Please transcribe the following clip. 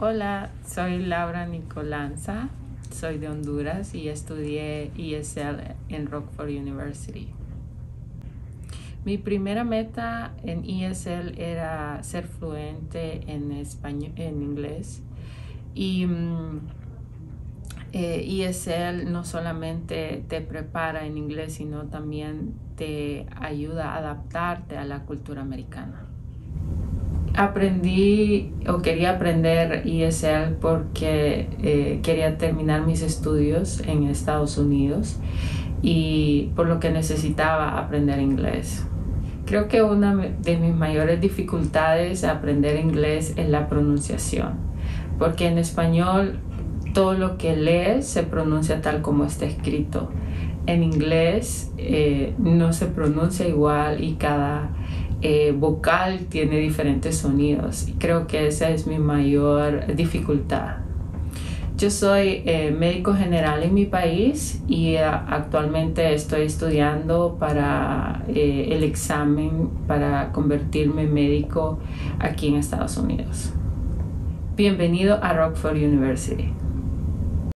Hola, soy Laura Nicolanza, soy de Honduras y estudié ESL en Rockford University. Mi primera meta en ESL era ser fluente en español, en inglés y mm, eh, ESL no solamente te prepara en inglés, sino también te ayuda a adaptarte a la cultura americana. Aprendí o quería aprender ESL porque eh, quería terminar mis estudios en Estados Unidos y por lo que necesitaba aprender inglés. Creo que una de mis mayores dificultades a aprender inglés es la pronunciación, porque en español todo lo que lees se pronuncia tal como está escrito. En inglés eh, no se pronuncia igual y cada eh, vocal tiene diferentes sonidos. Creo que esa es mi mayor dificultad. Yo soy eh, médico general en mi país y actualmente estoy estudiando para el examen para convertirme en médico aquí en Estados Unidos. Bienvenido a Rockford University.